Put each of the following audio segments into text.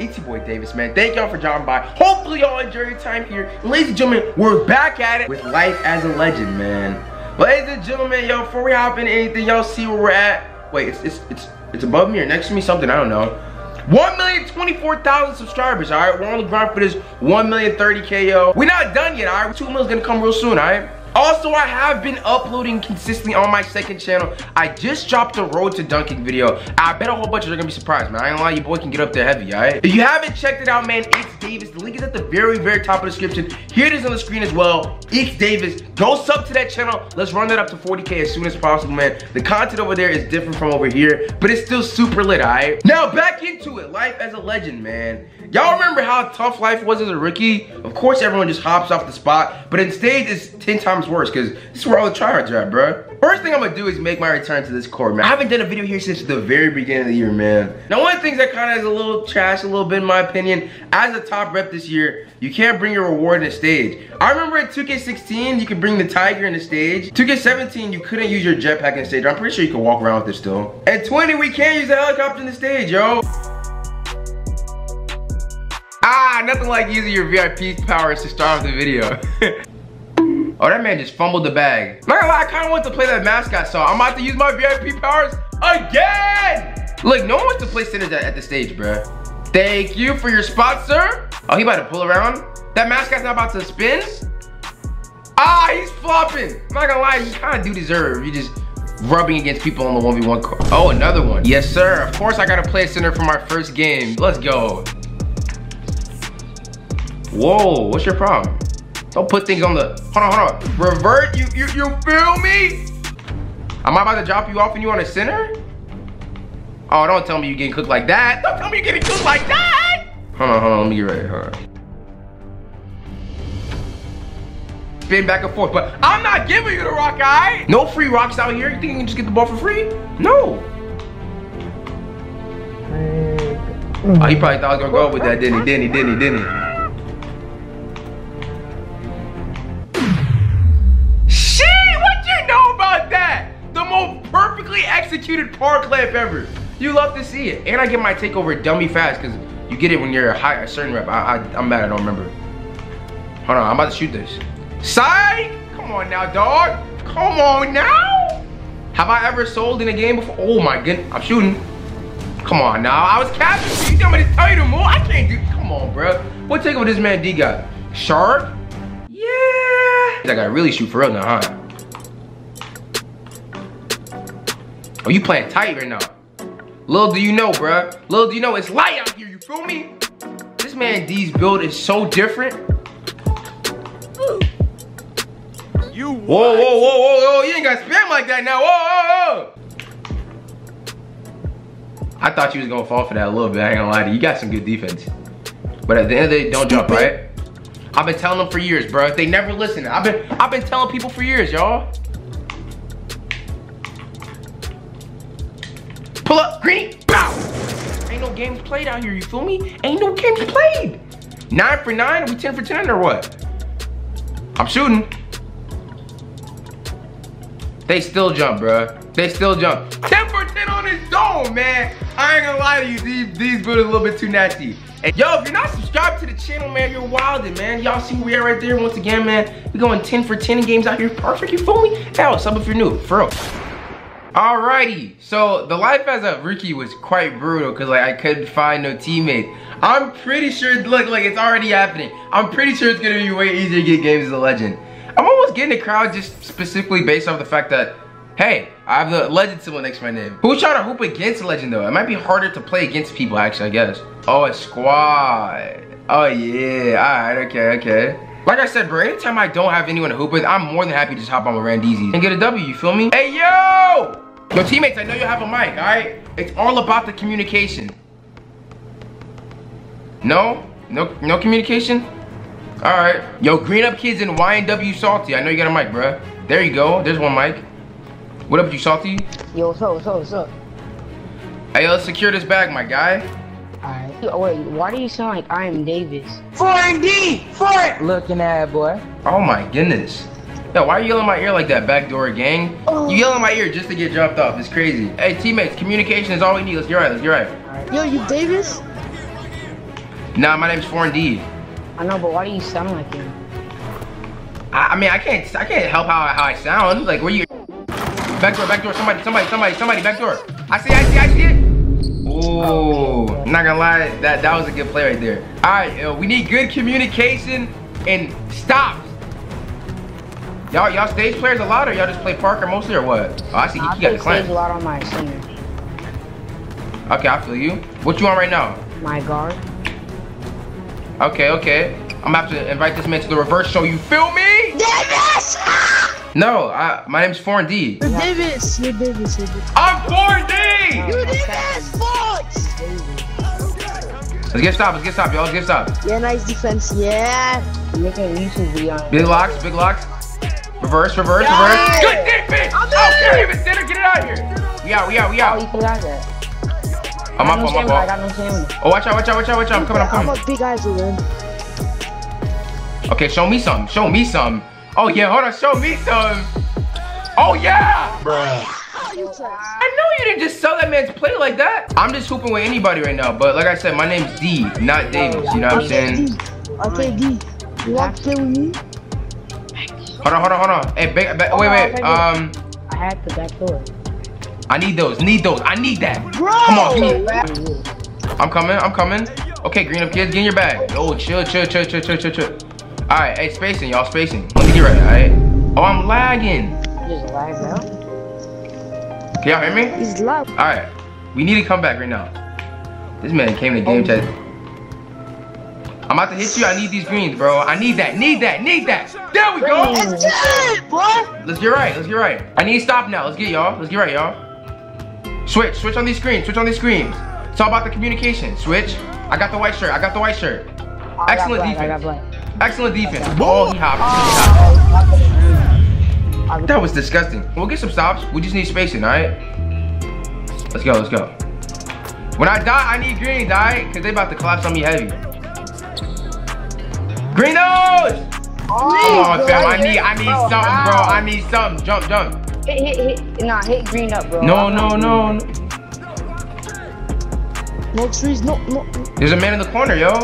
It's your boy Davis, man. Thank y'all for dropping by. Hopefully y'all enjoy your time here. Ladies and gentlemen, we're back at it with Life as a Legend, man. Ladies and gentlemen, y'all, before we hop into anything, y'all see where we're at. Wait, it's it's it's it's above me or next to me, something, I don't know. 1,024,000 subscribers, all right? We're on the grind for this 1,030K, yo. We're not done yet, all right? 2 million is gonna come real soon, all right? Also, I have been uploading consistently on my second channel. I just dropped a road to dunking video. I bet a whole bunch of you are gonna be surprised, man. I ain't gonna lie, your boy can get up there heavy, all right? If you haven't checked it out, man, it's Davis. The link is at the very, very top of the description. Here it is on the screen as well. It's Davis. Go sub to that channel. Let's run that up to 40K as soon as possible, man. The content over there is different from over here, but it's still super lit, all right? Now, back into it. Life as a legend, man. Y'all remember how tough life was as a rookie? Of course, everyone just hops off the spot, but in stage, it's 10 times worse, because this is where all the tryhards are at, bro. First thing I'm gonna do is make my return to this court, man. I haven't done a video here since the very beginning of the year, man. Now, one of the things that kind of is a little trash, a little bit in my opinion, as a top rep this year, you can't bring your reward in the stage. I remember in 2K16, you could bring the tiger in the stage. 2K17, you couldn't use your jetpack in the stage. I'm pretty sure you can walk around with it still. At 20, we can't use the helicopter in the stage, yo. Ah, nothing like using your VIP powers to start off the video. oh, that man just fumbled the bag. Not gonna lie, I kinda want to play that mascot song. I'm about to use my VIP powers again! Look, no one wants to play center at the stage, bruh. Thank you for your spot, sir. Oh, he about to pull around? That mascot's not about to spin? Ah, he's flopping. I'm not gonna lie, you kinda do deserve. You just rubbing against people on the 1v1 court. Oh, another one. Yes, sir. Of course I gotta play center for my first game. Let's go. Whoa, what's your problem? Don't put things on the, hold on, hold on. Revert, you, you, you feel me? Am I about to drop you off and you on a center? Oh, don't tell me you getting cooked like that. Don't tell me you getting cooked like that. Hold on, hold on, let me get ready, hold on. Spin back and forth, but I'm not giving you the rock, guy. No free rocks out here. You think you can just get the ball for free? No. Oh, he probably thought I was gonna go with that, didn't he? Didn't he? Didn't he? Didn't he? Executed park clamp ever. You love to see it. And I get my takeover dummy fast because you get it when you're high a certain rep. I, I, am mad I don't remember. Hold on, I'm about to shoot this. Psych! Come on now, dog. Come on now. Have I ever sold in a game before? Oh my goodness, I'm shooting. Come on now, I was captured. You tell me to tell you to move? I can't do, come on, bro. What takeover this man D got? Shark? Yeah. I gotta really shoot for real now, huh? Oh, you playing tight right now. Little do you know, bruh. Little do you know, it's light out here, you feel me? This man D's build is so different. You Whoa, whoa, whoa, whoa, whoa, you ain't got spam like that now, whoa, whoa, whoa. I thought you was gonna fall for that a little bit, I ain't gonna lie to you. You got some good defense. But at the end of the day, don't jump, right? I've been telling them for years, bro. They never listen. I've been I've been telling people for years, y'all. Pull up, green, bow. Ain't no games played out here, you feel me? Ain't no games played. Nine for nine, are we 10 for 10 or what? I'm shooting. They still jump, bruh. They still jump. 10 for 10 on this dome, man. I ain't gonna lie to you, these, these buildings a little bit too nasty. And yo, if you're not subscribed to the channel, man, you're wildin', man. Y'all see where we are right there once again, man. We going 10 for 10 in games out here. Perfect, you feel me? Hell, sub if you're new, for real. Alrighty, so the life as a rookie was quite brutal because like I couldn't find no teammates. I'm pretty sure, look, like it's already happening. I'm pretty sure it's gonna be way easier to get games as a legend. I'm almost getting a crowd just specifically based off the fact that, hey, I have the legend symbol next to my name. Who's trying to hoop against a legend though? It might be harder to play against people actually, I guess. Oh, a squad. Oh yeah, all right, okay, okay. Like I said, bro, anytime I don't have anyone to hoop with, I'm more than happy to just hop on with Randeezy and get a W, you feel me? Hey, yo! Yo, teammates, I know you have a mic, all right? It's all about the communication. No? No no communication? All right. Yo, Green Up Kids and YNW Salty. I know you got a mic, bro. There you go. There's one mic. What up, you Salty? Yo, what's up, what's up, what's up? Hey, let's secure this bag, my guy. Alright. Wait, why do you sound like I am Davis? Foreign D! Foreign! Looking at boy. Oh my goodness. Yo, why are you yelling in my ear like that, backdoor gang? Oh. You yell in my ear just to get dropped off. It's crazy. Hey, teammates, communication is all we need. Let's get right. Let's get right. Yo, you Davis? Nah, my name's Foreign D. I know, but why do you sound like him? I, I mean, I can't, I can't help how, how I sound. Like, where you? Back door, back door. Somebody, somebody, somebody, somebody, back door. I see, I see, I see it. Oh, Ooh, not gonna lie, that that was a good play right there. All right, uh, we need good communication and stops. Y'all, y'all stage players a lot, or y'all just play Parker mostly, or what? Oh, I see, he, I he got play the clan. stage a lot on my center. Okay, I feel you. What you on right now? My guard. Okay, okay. I'm about to invite this man to the reverse show. You feel me? Davis! No, I, my name's Foreign D. You're Davis! You're Davis, you're Davis. I'm Foreign D. You're Davis! Fox! Let's get stopped. Let's get stopped, y'all. Let's get stopped. Yeah, nice defense, yeah. I'm making YouTube video Big locks, big locks. Reverse, reverse, Yeah. reverse. Good defense. I'm Okay, in. even center, get it out of here. We out, we out, we Oh, out. you forgot that. I'm up, no I'm stamina, I up. got no. Oh, watch out, watch out, watch out, watch out. I'm coming, I'm I'm coming. a big eyes win. Okay, show me some. Show me some. Oh yeah, hold on. Show me some. Oh yeah. I know you didn't just sell that man's play like that. I'm just hooping with anybody right now. But like I said, my name's D, not Davis. You know what I'm saying? Okay, D. You want to play with me? Hold on, hold on, hold on. Hey, ba- ba- wait, wait. Um, I had the back door. I need those. Need those. I need that. Bro! Come on, give. I'm coming. I'm coming. Okay, green up kids, get in your bag. Oh, chill, chill, chill, chill, chill, chill, chill. All right, hey, spacing, y'all, spacing. Let me get right. All right. Oh, I'm lagging. Just lagged out. Can y'all hear me? He's loud. All right. We need to come back right now. This man came to game oh. chat. I'm about to hit you. I need these greens, bro. I need that. Need that. Need that. There we go. That's it, boy! Let's get right. Let's get right. I need to stop now. Let's get y'all. Let's get right, y'all. Switch. Switch on these screens. Switch on these screens. It's all about the communication. Switch. I got the white shirt. I got the white shirt. Excellent black, I got defense. black. Excellent defense. Oh, he hopped. He hopped. I That was disgusting. We'll get some stops. We just need spacing, all right? Let's go. Let's go. When I die, I need greens, all right? Because they about to collapse on me heavy. Green nose! Come on, fam. I need, I need Bro, something, bro. I need something. Jump, jump. Hit, hit, hit. Nah, hit green up, bro. No, no, no. no. No trees, no, no. There's a man in the corner, yo.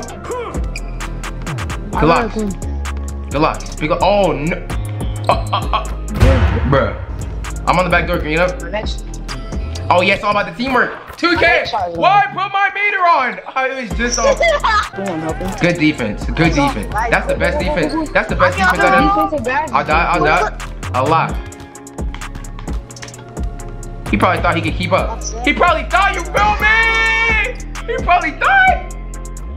Good luck. Good luck. Pick up. Oh, no. Uh, uh, uh. Bruh. I'm on the back door, green up. Oh, yeah, it's all about the teamwork. 2K. Why put my meter on? I was just off. Green, I'm helping. Good defense. Good defense. That's the best defense. That's the best defense I done. Defensive bad. I'll die. I'll die. A lot. He probably thought he could keep up. He probably thought you feel me. He probably thought.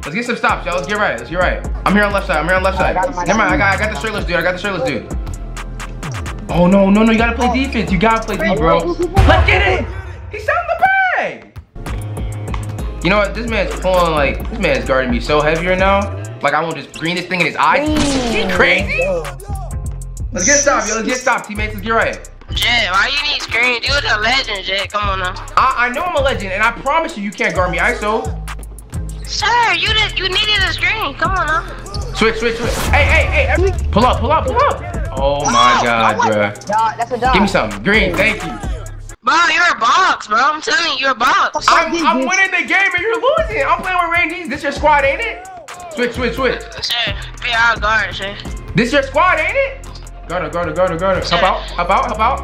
Let's get some stops, y'all. Let's get right. Let's get right. I'm here on left side. I'm here on left side. Never mind. I got. I got the shirtless dude. I got the shirtless dude. Oh no, no, no! You gotta play defense. You gotta play defense, bro. Let's get it. He's out the bag. You know what? This man's pulling like this man's guarding me so heavy right now. Like I won't just green this thing in his eyes. He crazy. Let's get stopped, yo. Let's get stopped, teammates. Let's get right. Jet, why you need screen? You the legend, Jet. Come on now. I, I know I'm a legend, and I promise you, you can't guard me ISO. Sir, you did, you needed a screen. Come on now. Switch, switch, switch. Hey, hey, hey, every, pull up, pull up, pull up. Oh my God, bruh. Dog, that's a dog. Give me something. Green, thank you. Bro, you're a box, bro. I'm telling you, you're a box. I'm, I'm winning the game and you're losing. I'm playing with Randy's. This your squad, ain't it? Switch, switch, switch. Sir, be our guard, sir. This your squad, ain't it? Guard her, guard her, guard her, guard her. Help out, help out, help out.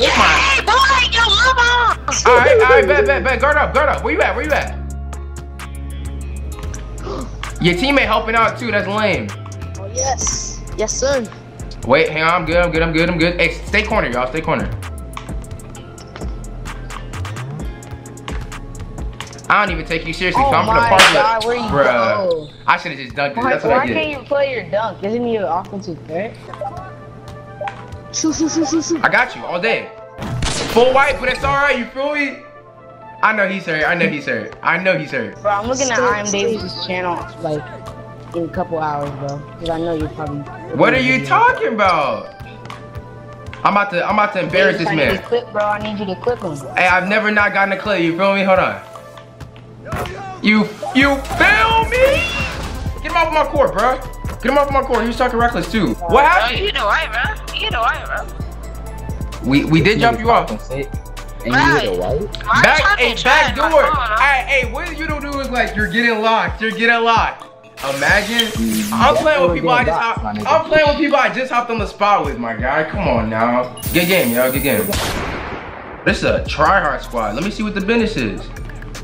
Yeah, hey, boy, your mama. All right, all right, bet, bet, bet. Guard up, guard up. Where you at? Where you at? Your teammate helping out too. That's lame. Oh, yes. Yes, sir. Wait, hang on. I'm good. I'm good. I'm good. I'm good. Hey, stay corner, y'all. Stay corner. I don't even take you seriously. Oh so I'm gonna park God, it. where you Bruh. go? I should have just dunked it. Why, That's what why I can't did. you play your dunk? Isn't he an offensive threat? Shoot, shoot, shoot, shoot, shoot. I got you all day. Full white, but it's all right. You feel me? I know he's hurt. I know he's hurt. I know he's hurt. Bro, I'm looking at Stay- I am stay- Davis' channel like in a couple hours, bro. Because I know you're probably. What are you talking about? I'm about to. I'm about to embarrass Davis, this I need man. to clip, bro. I need you to clip him. Hey, I've never not gotten a clip. You feel me? Hold on. You you feel me? Get him off my court, bro. Get him off my court. He was talking reckless too. What Bro, happened? you the white, bro. You know white, bro. We we did jump you off. Compensate. And Right. you with a wife? Why Back, hey, back door. Come on, huh? Hey, hey, what you don't do is like you're getting locked. You're getting locked. Imagine. I'm playing with people I just hop, I'm playing with people I just hopped on the spot with, my guy. Come on now. Good game, y'all. Good game. This is a try hard squad. Let me see what the business is.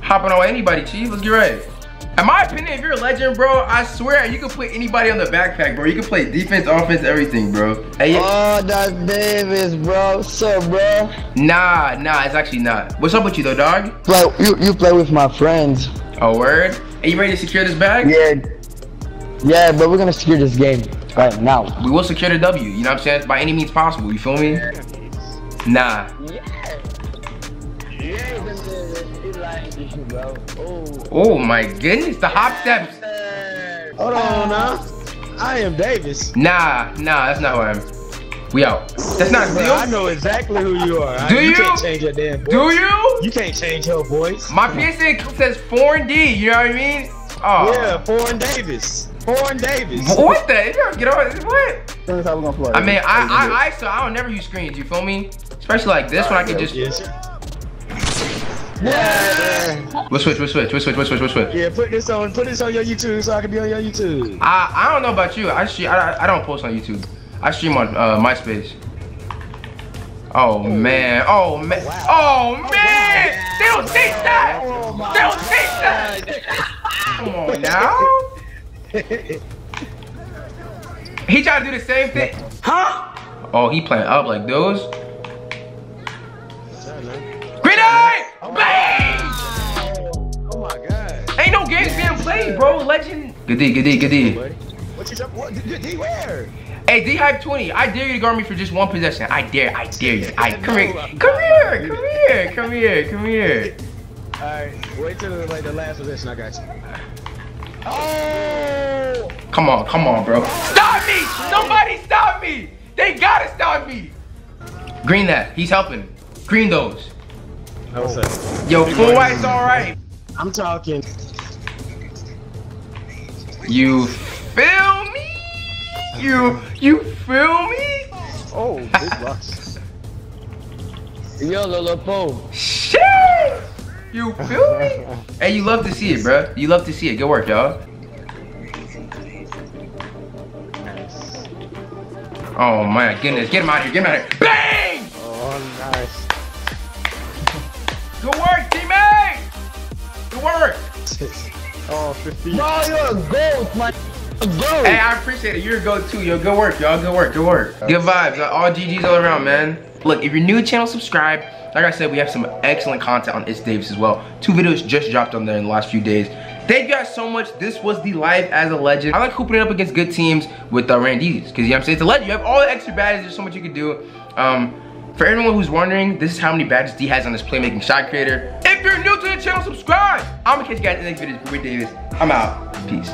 Hopping on anybody, chief. Let's get ready. In my opinion, if you're a legend, bro, I swear you can put anybody on the backpack, bro. You can play defense, offense, everything, bro. Hey. Oh, that's Davis, bro. What's up, bro? nah, nah, it's actually not. What's up with you though, dog? Play, you, you play with my friends. Oh, word. Are you ready to secure this bag? Yeah. Yeah, but we're gonna secure this game right now. We will secure the W, you know what I'm saying? By any means possible, you feel me? Nah. Oh my goodness, the hop steps. Hold on now. I am Davis. Nah, nah, that's not who I am. We out. That's not Bro, I know exactly who you are. I- Do you? can't change your damn voice. Do you? You can't change your voice. My PSA says foreign D, you know what I mean? Oh. Yeah, Foreign Davis. Foreign Davis. What the? You don't get on what? That's how we're gonna play. I mean, I, I, I, so I don't never use screens, you feel me? Especially like this one, I can just. Yes. Yeah. We'll switch, we'll switch, we'll switch, we'll switch, we'll switch. Yeah, put this on, put this on your YouTube so I can be on your YouTube. I, I don't know about you. I stream, I, I don't post on YouTube. I stream on uh, MySpace. Oh man, oh man, oh man! They don't teach that! They don't teach that! Come on now. He trying to do the same thing. Huh? Oh, he playing up like those. Green eye! Oh Bang! Oh my god. Ain't no games being played, bro. Legend. Good D, good D, good D. Buddy. What you jump? What? D, D, where? Hey, D Hype 20, I dare you to guard me for just one possession. I dare, I dare you. I come here, come here, come here, come here, come here. Alright, wait till like the last position. I got you. Come on, come on, bro. Stop me! Somebody stop me! They gotta stop me! Green that. He's helping. Green those. What's up? Yo, full white's alright. I'm talking. You feel me? You you feel me? Oh, big blocks. Yo, Lolo Shit! You feel me? hey, you love to see it, bro. You love to see it. Good work, y'all. Oh my goodness. Get him out of here. Get him out of here. Bang! Oh, nice. Good work, teammate! Good work! Oh, 50. Bro, you're a goat, man. A goat. Hey, I appreciate it. You're a go too. Yo, good work, y'all. Good work, good work. Good vibes. Uh, all GG's all around, man. Look, if you're new to the channel, subscribe. Like I said, we have some excellent content on It's Davis as well. Two videos just dropped on there in the last few days. Thank you guys so much. This was the life as a legend. I like hooping it up against good teams with uh, Randizes. Because, you know what I'm saying? It's a legend. You have all the extra badges. There's so much you can do. Um, for everyone who's wondering, this is how many badges D has on his playmaking shot creator. If you're new to the channel, subscribe. I'm to catch you guys in the next video with Davis. I'm out. Peace.